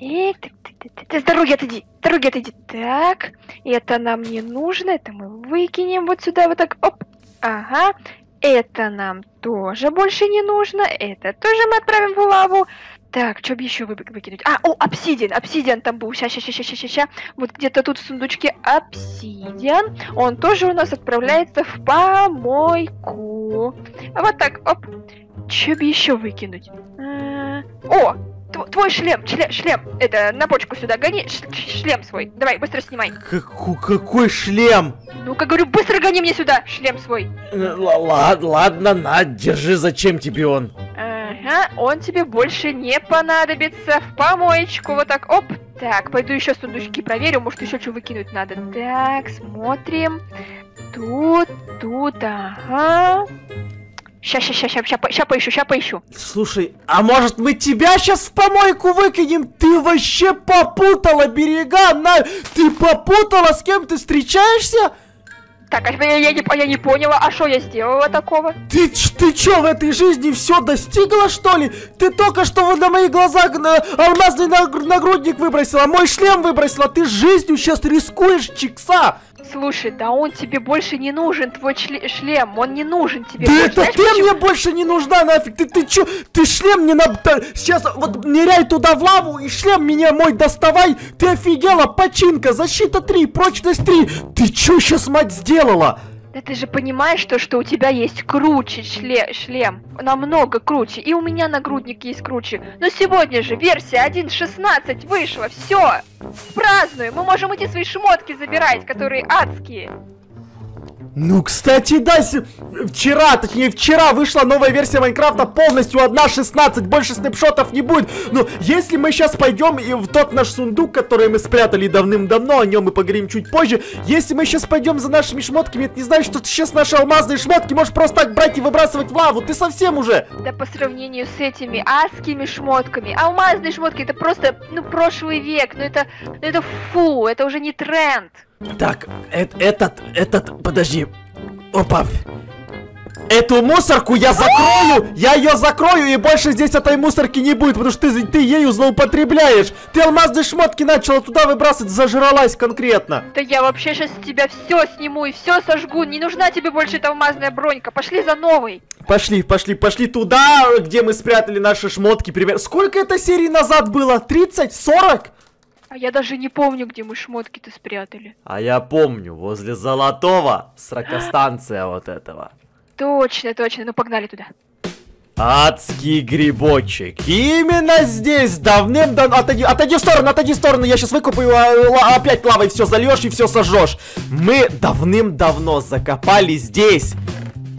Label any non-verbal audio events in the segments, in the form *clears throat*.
Так, так, так, так, так, с дороги отойди, с дороги отойди. Так, это нам не нужно, это мы выкинем вот сюда, вот так, оп. Ага, это нам тоже больше не нужно, это тоже мы отправим в лаву. Так, что бы еще вы выкинуть? А, о, обсидиан, обсидиан там был. Ща, ща, ща, ща, ща, ща. Вот где-то тут в сундучке обсидиан. Он тоже у нас отправляется в помойку. Вот так, оп. Что бы еще выкинуть? А, О, тв- твой шлем, шлем, шлем. Это на почку сюда гони, ш- шлем свой. Давай, быстро снимай. Каку- какой шлем? Ну-ка, говорю, быстро гони мне сюда шлем свой. Э, л- Ладно, ладно, на, держи, зачем тебе он? Ага, он тебе больше не понадобится. В помоечку, вот так, оп. Так, пойду еще сундучки проверю, может еще что выкинуть надо. Так, смотрим. Тут, тут, ага. Ща, ща, ща, ща, ща, по- ща поищу, ща поищу. Слушай, а может мы тебя сейчас в помойку выкинем? Ты вообще попутала берега, на... Ты попутала, с кем ты встречаешься? Так, а я, я не, я не поняла, а что я сделала такого? Ты, ты чё, в этой жизни все достигла, что ли? Ты только что на моих глазах на алмазный нагр- нагрудник выбросила, мой шлем выбросила, ты жизнью сейчас рискуешь, чикса! Слушай, да он тебе больше не нужен, твой шлем, он не нужен тебе Да больше. это Знаешь ты почему? мне больше не нужна нафиг, ты, ты чё, ты шлем мне на... Сейчас вот ныряй туда в лаву и шлем меня мой доставай, ты офигела, починка, защита 3, прочность 3, ты чё сейчас, мать, сделала? Да ты же понимаешь, что, что у тебя есть круче шле- шлем. Намного круче. И у меня нагрудник есть круче. Но сегодня же версия 1.16 вышла. Все. Празднуем. Мы можем эти свои шмотки забирать, которые адские. Ну, кстати, да, с- вчера, точнее, вчера вышла новая версия Майнкрафта полностью 1.16, больше снапшотов не будет. Но если мы сейчас пойдем и в тот наш сундук, который мы спрятали давным-давно, о нем мы поговорим чуть позже, если мы сейчас пойдем за нашими шмотками, это не значит, что ты сейчас наши алмазные шмотки можешь просто так брать и выбрасывать в лаву, ты совсем уже. Да по сравнению с этими адскими шмотками. Алмазные шмотки это просто, ну, прошлый век. Ну это, ну это фу, это уже не тренд. Так, э- этот, этот, подожди. Опа. Эту мусорку я закрою, я ее закрою, и больше здесь этой мусорки не будет, потому что ты, ты ею злоупотребляешь. Ты алмазные шмотки начала туда выбрасывать, зажралась конкретно. Да я вообще сейчас с тебя все сниму и все сожгу. Не нужна тебе больше эта алмазная бронька. Пошли за новой. Пошли, пошли, пошли туда, где мы спрятали наши шмотки, пример. Сколько это серий назад было? 30? 40? А я даже не помню, где мы шмотки-то спрятали. А я помню, возле золотого срокостанция вот этого. Точно, точно. Ну погнали туда. Адский грибочек. Именно здесь давным-давно... Отойди, отойди в сторону, отойди в сторону. Я сейчас выкупаю, а, опять лавой все зальешь и все сожжешь. Мы давным-давно закопали здесь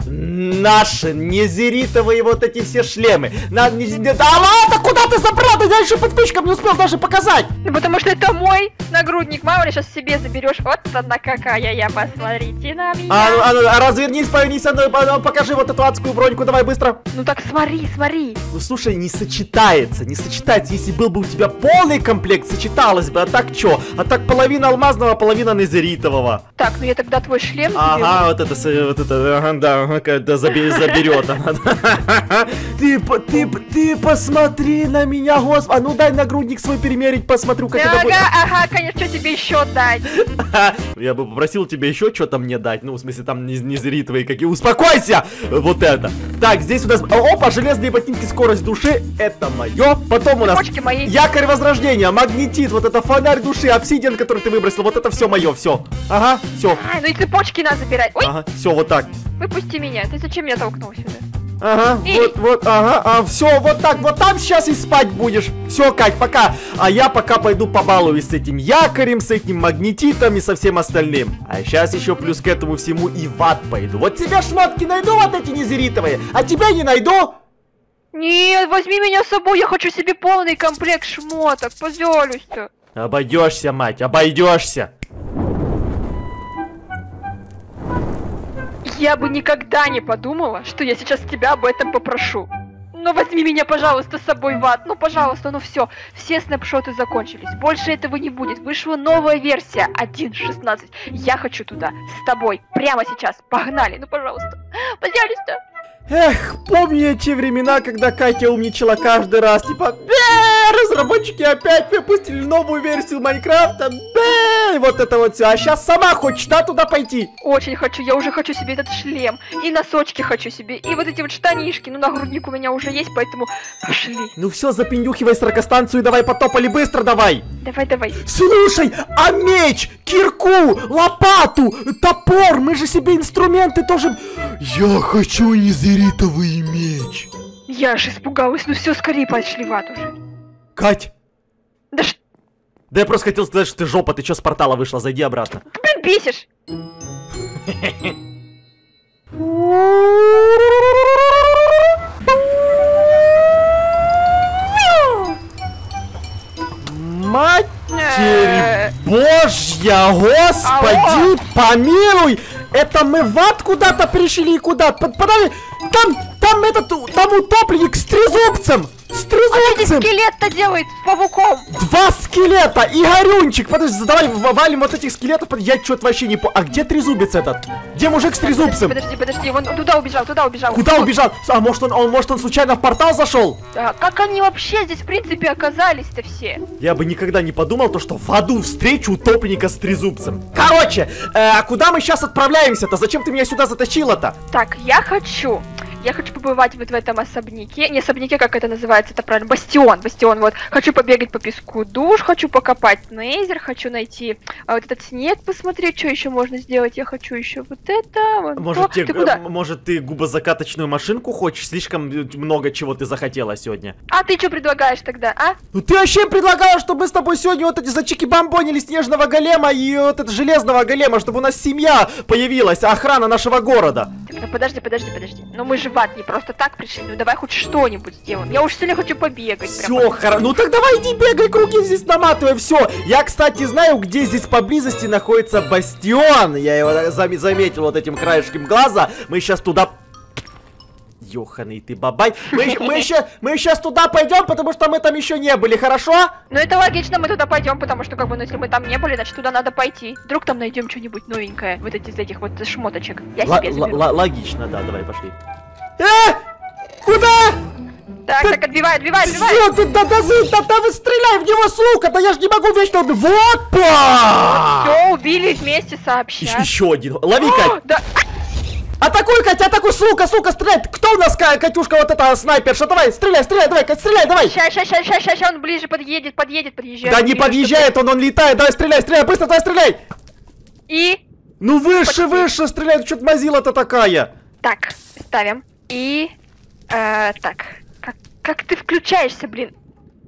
наши незеритовые вот эти все шлемы. На, не, не- да ладно, куда ты забрал? Ты дальше подписчикам не успел даже показать. Ну потому что это мой нагрудник. Мало ли сейчас себе заберешь. Вот она какая я, посмотрите на меня. А, а, а развернись, повернись, а ну, а ну, покажи вот эту адскую броньку, давай быстро. Ну так смотри, смотри. Ну слушай, не сочетается, не сочетается. Если был бы у тебя полный комплект, сочеталось бы. А так чё? А так половина алмазного, половина незеритового. Так, ну я тогда твой шлем заберу. Ага, вот это, вот это, ага, да, ага, да, заби- заберет она. *laughs* Ты, ты, ты посмотри на меня, господи. А ну дай нагрудник свой перемерить, посмотрю, как это будет. Ага, ага, конечно, что тебе еще дать? *laughs* Я бы попросил тебя еще что-то мне дать. Ну, в смысле, там не, не зритовые какие. Успокойся! Вот это. Так, здесь у нас... Опа, железные ботинки, скорость души. Это мое. Потом у нас... Мои. Якорь возрождения, магнетит, вот это фонарь души, обсидиан, который ты выбросил. Вот это все мое, все. Ага, все. А, ну и цепочки надо забирать. Ой, Ага, все, вот так. выпусти меня. Ты зачем меня толкнул сюда? Ага, Эй. вот, вот, ага, а, все, вот так, вот там сейчас и спать будешь. Все, Кать, пока. А я пока пойду побалуюсь с этим якорем, с этим магнетитом и со всем остальным. А сейчас еще плюс к этому всему и в ад пойду. Вот тебе шмотки найду, вот эти незеритовые, а тебя не найду. Нет, возьми меня с собой, я хочу себе полный комплект шмоток, пожалуйста. Обойдешься, мать, обойдешься. Я бы никогда не подумала, что я сейчас тебя об этом попрошу. Ну возьми меня, пожалуйста, с собой в ад. Ну, пожалуйста, ну все. Все снапшоты закончились. Больше этого не будет. Вышла новая версия 1.16. Я хочу туда с тобой. Прямо сейчас. Погнали. Ну, пожалуйста. Пожалуйста. Эх, помню те времена, когда Катя умничала каждый раз, типа, «Бэ, разработчики опять выпустили новую версию Майнкрафта, бэ, и вот это вот все. А сейчас сама хочешь, да, туда пойти? Очень хочу, я уже хочу себе этот шлем. И носочки хочу себе. И вот эти вот штанишки. Ну, нагрудник у меня уже есть, поэтому пошли. Ну все, запиндюхивай сракостанцию и давай потопали быстро давай. Давай, давай. Слушай, а меч, кирку, лопату, топор, мы же себе инструменты тоже... Я хочу незеритовый меч. Я аж испугалась. Ну все, скорее пошли в ад уже. Кать, Да ш... да я просто хотел сказать, что ты жопа, ты что с портала вышла, зайди обратно. ты, блин, бесишь. Матерь Э, божья, господи, помилуй! Это мы в ад куда-то пришли и куда? Под- Подожди, там, там этот, там утопленник с трезубцем! С А трезубцем! скелет-то делает с павуком? Два скелета и горюнчик! Подожди, давай в- валим вот этих скелетов, я что-то вообще не по... А где трезубец этот? Где мужик с трезубцем? Подожди, подожди, он туда убежал, туда убежал. Куда убежал? А может он, он, может он случайно в портал зашел? Да, как они вообще здесь, в принципе, оказались-то все? Я бы никогда не подумал, то, что в аду встречу утопленника с трезубцем. Короче, э, а куда мы сейчас отправляемся-то? Зачем ты меня сюда затащила-то? Так, я хочу... Я хочу побывать вот в этом особняке. Не особняке, как это называется, это правильно. Бастион, бастион, вот. Хочу побегать по песку душ, хочу покопать нейзер, хочу найти а, вот этот снег, посмотреть, что еще можно сделать. Я хочу еще вот это, вот Может, то. те- Ты куда? может ты губозакаточную машинку хочешь? Слишком э, много чего ты захотела сегодня. А ты что предлагаешь тогда, а? Ну ты вообще предлагала, чтобы мы с тобой сегодня вот эти зачики-бомбонили снежного голема и вот это железного голема, чтобы у нас семья появилась, охрана нашего города. Ну подожди, подожди, подожди. Ну мы же в ад не просто так пришли, ну давай хоть что-нибудь сделаем. Я уж сильно хочу побегать. Все, хорошо. Ну так давай иди бегай, круги здесь наматывай, все. Я, кстати, знаю, где здесь поблизости находится бастион. Я его зам- заметил вот этим краешком глаза. Мы сейчас туда... Ёханый ты бабай. Мы, мы, ща- мы сейчас туда пойдем, потому что мы там еще не были, хорошо? Ну это логично, мы туда пойдем, потому что как бы, ну если мы там не были, значит туда надо пойти. Вдруг там найдем что-нибудь новенькое, вот эти из этих вот шмоточек. Я Л- себе заберу. логично, да, давай, пошли. Э! Куда? Так, так, отбивай, отбивай, отбивай. Все, ты да, да, да, да, да вы стреляй в него с лука, да я ж не могу вечно... уб- Вот, па! Все, убили вместе сообща. Еще, еще один. Лови, Кать. Да, Атакуй, Катя, атакуй, сука, сука, стреляй! Кто у нас, Ка- Катюшка, вот эта снайперша? Давай, стреляй, стреляй, давай, Кать, стреляй, давай! ща, ща, ща, ща, ща, он ближе подъедет, подъедет, подъезжает. Да не подъезжает он, он летает, давай, стреляй, стреляй, быстро, давай, стреляй! И, Ну выше, Почти. выше, стреляй, что-то мазила-то такая! так, ставим. И, э, так, как, как ты включаешься, блин?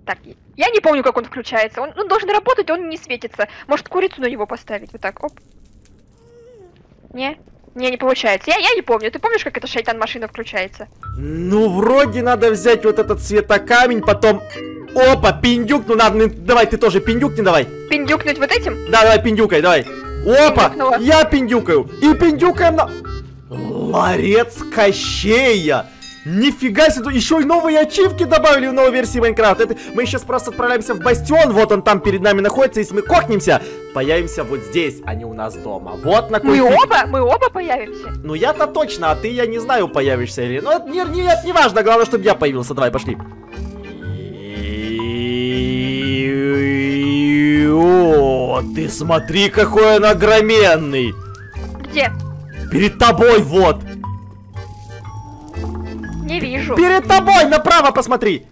Так, я не помню, как он включается. Он, он должен работать, он не светится. Может, курицу на него поставить? Вот так, оп. Не? Не, не получается. Я, я не помню. Ты помнишь, как эта шайтан-машина включается? Ну, вроде надо взять вот этот светокамень, потом... Опа, пиндюк, ну надо, давай, ты тоже пиндюкни, давай. Пиндюкнуть вот этим? Да, давай, пиндюкай, давай. Опа, Пиндюкнула. я пиндюкаю. И пиндюкаем на... Ларец Кощея. Нифига себе, тут еще и новые ачивки добавили в новой версии Майнкрафта. Это мы сейчас просто отправляемся в бастион, вот он там перед нами находится. Если мы кокнемся, появимся вот здесь, а не у нас дома. Вот на Мы кой фиг- оба? Мы оба появимся? Ну я-то точно, а ты, я не знаю, появишься или... Ну это не, не, это не важно, главное, чтобы я появился. Давай, пошли. О, ты смотри, какой он огроменный! Где? Перед тобой, вот! Не вижу. Перед тобой, направо посмотри!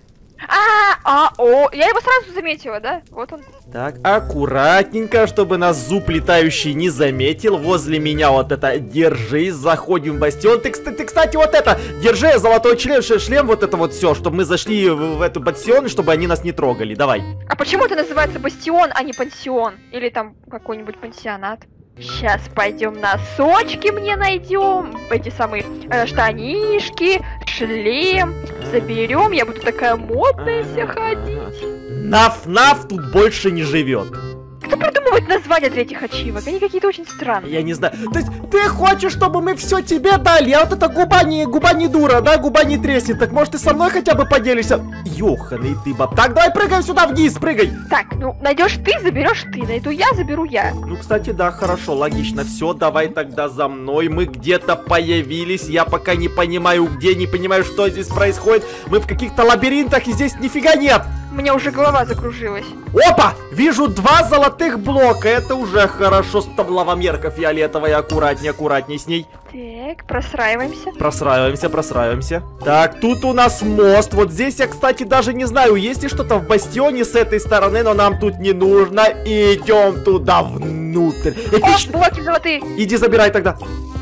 А, а, о, я его сразу заметила, да? Вот он. Так, аккуратненько, чтобы нас зуб летающий не заметил. Возле меня вот это, держись, заходим в бастион. Ты, кстати, ты, кстати, вот это, держи золотой член, шлем, вот это вот все, чтобы мы зашли в, в эту бастион, чтобы они нас не трогали. Давай. А почему это называется бастион, а не пансион? Или там какой-нибудь пансионат? Сейчас пойдем носочки мне найдем, эти самые э, штанишки, шлем, заберем, я буду такая модная вся ходить. Наф-наф тут больше не живет. Придумал придумать названия для этих ачивок. Они какие-то очень странные. Я не знаю. То есть ты хочешь, чтобы мы все тебе дали, а вот эта губа не, губа не дура, да, губа не треснет. Так может ты со мной хотя бы поделишься? Ёханый ты, баб. Так, давай прыгай сюда вниз, прыгай. Так, ну найдешь ты, заберешь ты. Найду я, заберу я. Ну, кстати, да, хорошо, логично. Все, давай тогда за мной. Мы где-то появились. Я пока не понимаю, где, не понимаю, что здесь происходит. Мы в каких-то лабиринтах, и здесь нифига нет. У меня уже голова закружилась. Опа! Вижу два золотых блока. Это уже хорошо. Стабловомерка фиолетовая. Аккуратней, аккуратней с ней. Так, просраиваемся. Просраиваемся, просраиваемся. Так, тут у нас мост. Вот здесь я, кстати, даже не знаю, есть ли что-то в бастионе с этой стороны, но нам тут не нужно. Идем туда внутрь. О, Эпично. блоки золотые. Иди забирай тогда.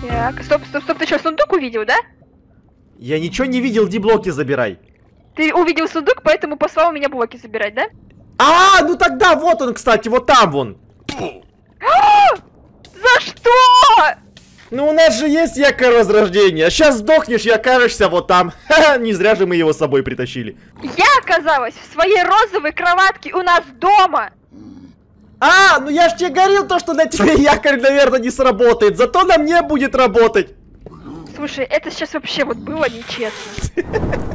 Так, стоп, стоп, стоп. Ты что, сундук увидел, да? Я ничего не видел, иди блоки забирай. Ты увидел сундук, поэтому послал меня блоки забирать, да? А, ну тогда вот он, кстати, вот там вон. *gasps* За что? Ну у нас же есть якорь возрождения. Сейчас сдохнешь и окажешься вот там. *laughs* Ха-ха, не зря же мы его с собой притащили. Я оказалась в своей розовой кроватке у нас дома. А, ну я ж тебе говорил то, что на тебе *laughs* якорь, наверное, не сработает. Зато на мне будет работать. Слушай, это сейчас вообще вот было нечестно. *laughs*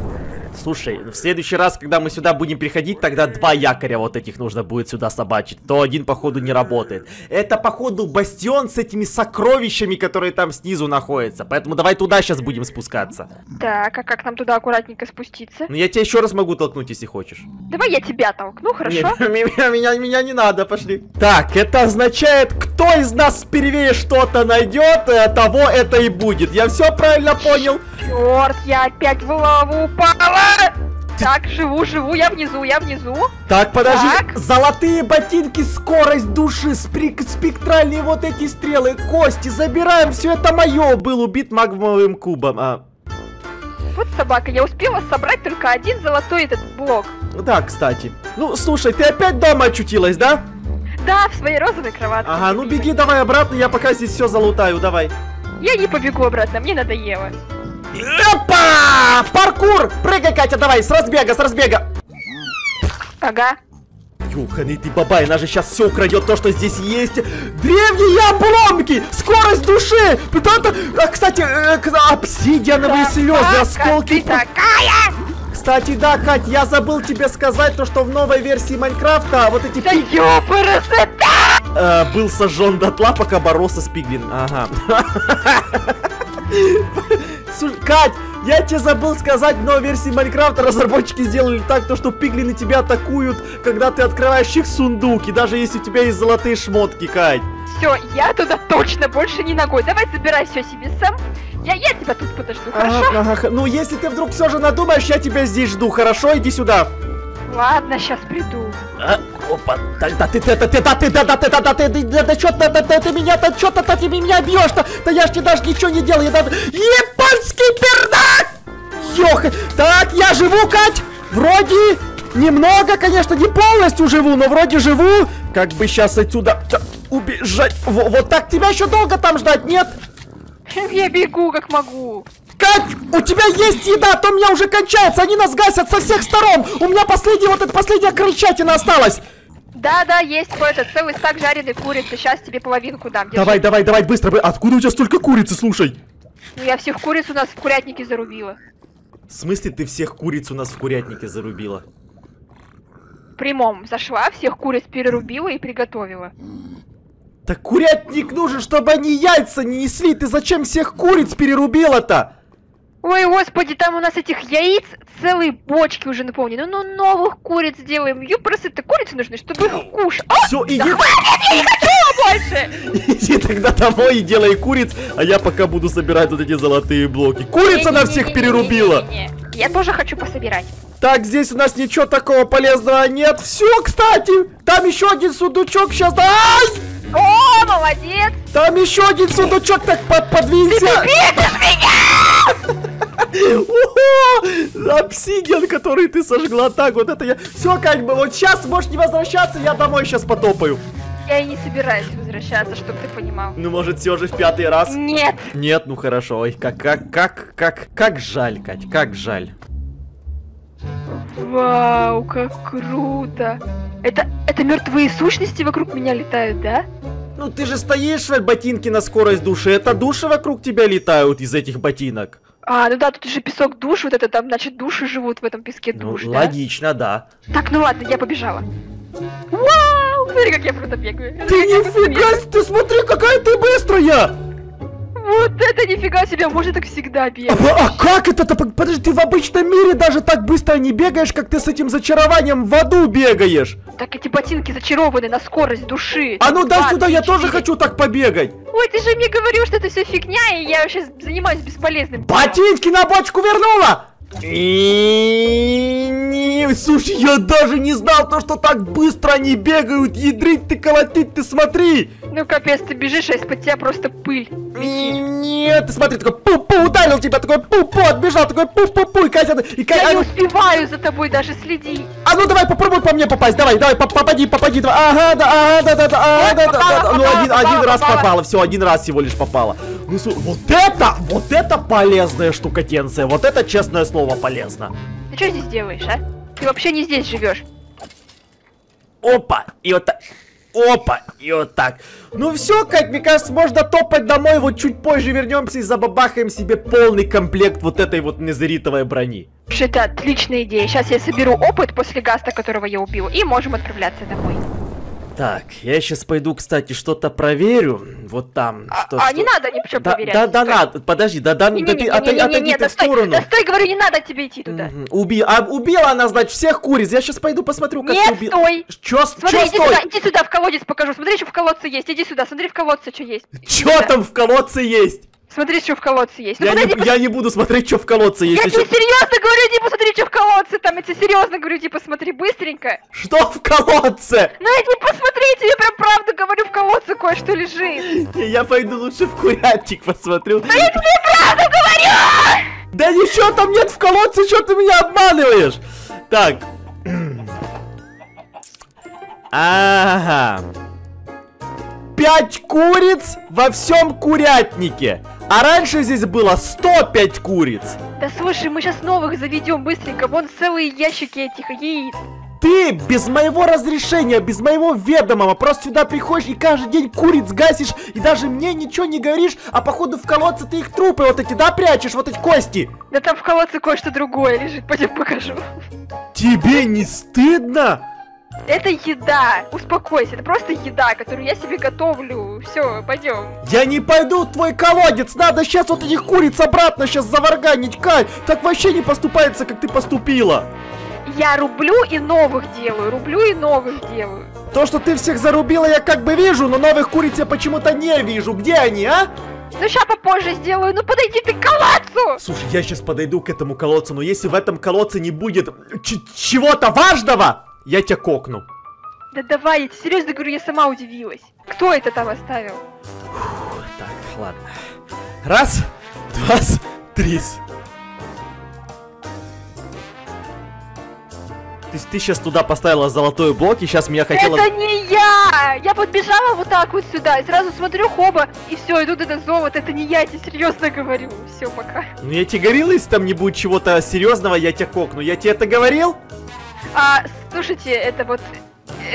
Слушай, в следующий раз, когда мы сюда будем приходить, тогда два якоря вот этих нужно будет сюда собачить. То один, походу, не работает. Это, походу, бастион с этими сокровищами, которые там снизу находятся. Поэтому давай туда сейчас будем спускаться. Так, а как нам туда аккуратненько спуститься? Ну, я тебя еще раз могу толкнуть, если хочешь. Давай я тебя толкну, хорошо? Не, *laughs* меня, меня, меня не надо, пошли. Так, это означает, кто из нас впервые что-то найдет, э, того это и будет. Я все правильно понял? Черт, я опять в лаву упала! Так, живу, живу, я внизу, я внизу. Так, подожди. Так. Золотые ботинки, скорость души, сприк, спектральные вот эти стрелы, кости, забираем, все это мое. Был убит магмовым кубом. А, Вот собака, я успела собрать только один золотой этот блок. да, кстати. Ну, слушай, ты опять дома очутилась, да? Да, в своей розовой кроватке. Ага, ну беги давай обратно, я пока здесь все залутаю, давай. Я не побегу обратно, мне надоело. Опа! Паркур! Прыгай, Катя, давай, с разбега, с разбега. Ага. Ёханый ты бабай, она же сейчас все украдет то, что здесь есть. Древние обломки! Скорость души! Это, а, кстати, э, обсидиановые слезы, Собака, осколки. ты такая! Кстати, да, Кать, я забыл тебе сказать то, что в новой версии Майнкрафта вот эти Да ёпарасота! э, был сожжен дотла, пока боролся с Пиглин. Ага. *laughs* Слушай, Кать, я тебе забыл сказать, в новой версии Майнкрафта разработчики сделали так, то, что пиглины тебя атакуют, когда ты открываешь их сундук, и даже если у тебя есть золотые шмотки, Кать. Все, я туда точно больше не ногой. Давай забирай все себе сам. Я, я тебя тут подожду, хорошо? Ага, ага, ха- ну если ты вдруг все же надумаешь, я тебя здесь жду, хорошо? Иди сюда. Ладно, сейчас приду. А, опа, да, да ты, да, да, ты, да, ты, да, да, ты, да, да, ты, да, да, да, чё ты, да, да, ты меня, да, чё ты, да, ты меня бьешь-то? Да я ж тебе даже ничего не делал, я даже... Японский пердак! Ёх, так, я живу, Кать, вроде немного, конечно, не полностью живу, но вроде живу. Как бы сейчас отсюда да, убежать. Во- вот так тебя еще долго там ждать, нет? Я бегу как могу. Кать, у тебя есть еда, а то у меня уже кончается, они нас гасят со всех сторон. У меня последняя, вот эта последняя крольчатина осталась. Да-да, есть какой-то целый стак жареной курицы. Сейчас тебе половинку дам. держи. Давай, давай, давай, быстро. бы- Откуда у тебя столько курицы, слушай? Ну, я всех куриц у нас в курятнике зарубила. В смысле ты всех куриц у нас в курятнике зарубила? В прямом. Зашла, всех куриц перерубила и приготовила. Так курятник нужен, чтобы они яйца не несли. Ты зачем всех куриц перерубила-то? Ой, господи, там у нас этих яиц целые бочки уже наполнены. Ну, новых куриц сделаем. Ю, просто это курицы нужны, чтобы их кушать. А, Все, иди, больше! иди тогда домой и делай куриц, а я пока буду собирать вот эти золотые блоки. Курица на всех перерубила. Я тоже хочу пособирать. Так, здесь у нас ничего такого полезного нет. Все, кстати, там еще один сундучок сейчас. Ай! О, молодец! Там еще один сундучок, так под, подвинься. Ого! Обсидиан, который ты сожгла. Так, вот это я... Все, как бы, вот сейчас можешь не возвращаться, я домой сейчас потопаю. Я и не собираюсь возвращаться, чтобы ты понимал. Ну, может, все же в пятый раз? Нет! Нет, ну хорошо. Ой, как, как, как, как, как жаль, Кать, как жаль. Вау, как круто! Это, это мертвые сущности вокруг меня летают, да? Ну ты же стоишь в ботинке на скорость души, это души вокруг тебя летают из этих ботинок. А, ну да, тут же песок душ, вот это там, значит, души живут в этом песке Ну, душ, да? логично, да. Так, ну ладно, я побежала. Вау, смотри, как я круто бегаю. Ты нифига, ты смотри, какая ты быстрая! Вот это нифига себе, можно так всегда А, бегать. а как это-то? Под- Подожди, ты в обычном мире даже так быстро не бегаешь, как ты с этим зачарованием в аду бегаешь. Так эти ботинки зачарованы на скорость души. А ну дай сюда, я тоже хочу так побегать. Ой, ты же мне говорил, что это все фигня, и я сейчас занимаюсь бесполезным. Ботинки на бочку вернула! И- не, Слушай, я даже не знал то, что так быстро они бегают. Ядрить ты, колотить ты, смотри! Ну капец, ты бежишь, а из-под тебя просто пыль. Нет, ты смотри, такой пу-пу, ударил тебя, такой пу-пу, отбежал, такой пу-пу-пу, и Катя, и Катя, Я а не ну- успеваю за тобой даже следить. А ну давай попробуй по мне попасть, давай, давай, поп- попади, попади, давай. Ага, да, ага, да, да, да, ага, да, да, да. Ну один, раз попала. все, один раз всего лишь попала. Ну вот это, вот это полезная штукатенция, вот это честное слово полезно. Ты что здесь делаешь, а? Ты вообще не здесь живешь. Опа, и вот так. Опа, и вот так. Ну все, как мне кажется, можно топать домой, вот чуть позже вернемся и забабахаем себе полный комплект вот этой вот незеритовой брони. Это отличная идея. Сейчас я соберу опыт после гаста, которого я убила, и можем отправляться домой. Так, я сейчас пойду, кстати, что-то проверю. Вот там. А, что, а что- не надо ничего Да, проверять. да, да, Стой. надо. Подожди, да, да, да ты отойди, Не-не-не-не-не-не, отойди да в стой, сторону. да стой, говорю, не надо тебе идти туда. Мгм. Уби... А убила она, значит, всех куриц. Я сейчас пойду посмотрю, как Нет, убила. стой! Чё, Смотри, чё иди стой? сюда, иди сюда, в колодец покажу. Смотри, что в колодце есть. Иди сюда, смотри в колодце, что есть. Иди Чё сюда. там в колодце есть? Смотри, что в колодце есть. Ну я, подойди, не, я не буду смотреть, что в колодце есть. Я Я тебе серьезно говорю, иди посмотри, что в колодце. Там я тебе серьезно говорю, иди посмотри быстренько. Что в колодце? Ну иди посмотри, я тебе прям правду говорю, в колодце кое-что лежит. Не, Я пойду лучше в курятник посмотрю. Да я тебе правду говорю! Да ничего там нет в колодце, что ты меня обманываешь? Так. *clears throat* Ага. Пять куриц во всем курятнике. А раньше здесь было 105 куриц. Да слушай, мы сейчас новых заведем быстренько. Вон целые ящики этих яиц. Ты без моего разрешения, без моего ведома просто сюда приходишь и каждый день куриц гасишь, и даже мне ничего не говоришь, а походу в колодце ты их трупы вот эти, да, прячешь, вот эти кости. Да там в колодце кое-что другое лежит, пойдем покажу. Тебе не стыдно? Это еда. Успокойся, это просто еда, которую я себе готовлю. Все, пойдем. Я не пойду в твой колодец, надо сейчас вот этих куриц обратно сейчас заварганить, Кай. Так вообще не поступается, как ты поступила. Я рублю и новых делаю, рублю и новых делаю. То, что ты всех зарубила, я как бы вижу, но новых куриц я почему-то не вижу. Где они, а? Ну ща попозже сделаю, ну подойди ты к колодцу! Слушай, я сейчас подойду к этому колодцу, но если в этом колодце не будет чего-то важного, я тебя кокну. Да давай, я тебе серьезно говорю, я сама удивилась. Кто это там оставил? Так, ладно. Раз, два, три. Ты, ты сейчас туда поставила золотой блок, и сейчас меня хотела... Это не я! Я подбежала вот так вот сюда, и сразу смотрю, хоба, и все, идут это золото, это не я, я тебе серьезно говорю. Все, пока. Ну я тебе говорил, если там не будет чего-то серьезного, я тебя кокну. Я тебе это говорил? А, слушайте, это вот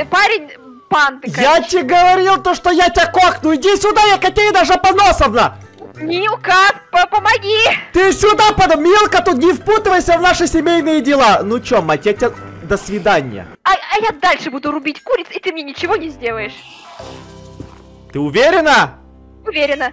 э, парень панды, Я короче. тебе говорил то, что я тебя кокну. Иди сюда, Екатерина Жапоносовна! Милка, по- помоги! Ты сюда, под мелко тут не впутывайся в наши семейные дела. Ну чё, мать, я тебя... До свидания. А, а я дальше буду рубить куриц, и ты мне ничего не сделаешь. Ты уверена? Уверена.